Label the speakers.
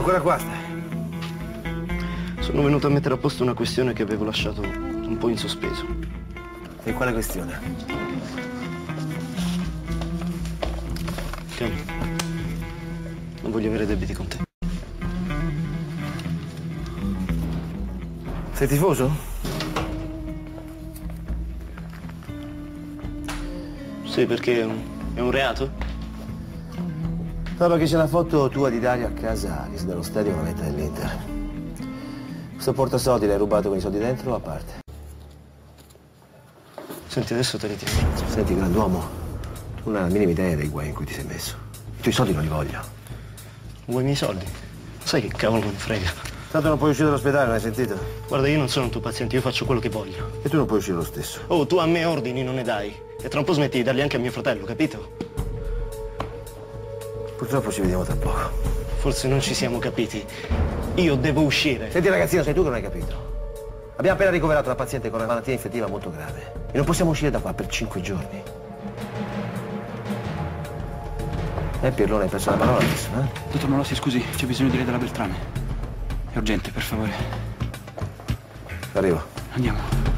Speaker 1: ancora qua stai?
Speaker 2: Sono venuto a mettere a posto una questione che avevo lasciato un po' in sospeso.
Speaker 1: E quale questione?
Speaker 2: Ken, non voglio avere debiti con te.
Speaker 1: Sei tifoso?
Speaker 2: Sì, perché è un reato?
Speaker 1: No, perché c'è una foto tua di Dario a casa che si dallo stadio con la meta dell'Inter. Questo portasoldi l'hai rubato con i soldi dentro o a parte?
Speaker 2: Senti, adesso te li tieni.
Speaker 1: Senti, grand'uomo, tu non hai la minima idea dei guai in cui ti sei messo. I tuoi soldi non li voglio.
Speaker 2: Vuoi i miei soldi? Sai che cavolo ne frega?
Speaker 1: Tanto non puoi uscire dall'ospedale, non hai sentito?
Speaker 2: Guarda, io non sono un tuo paziente, io faccio quello che voglio.
Speaker 1: E tu non puoi uscire lo stesso.
Speaker 2: Oh, tu a me ordini non ne dai. E tra un po' smetti di darli anche a mio fratello, capito?
Speaker 1: Purtroppo ci vediamo tra poco.
Speaker 2: Forse non ci siamo capiti. Io devo uscire.
Speaker 1: Senti ragazzino, sei tu che non hai capito. Abbiamo appena ricoverato una paziente con una malattia infettiva molto grave. E non possiamo uscire da qua per cinque giorni. Eh, Pirlone, hai perso la parola adesso, eh?
Speaker 3: Dottor Malossi, scusi, c'è bisogno di lei della Beltrame. È urgente, per favore.
Speaker 1: Arrivo.
Speaker 3: Andiamo.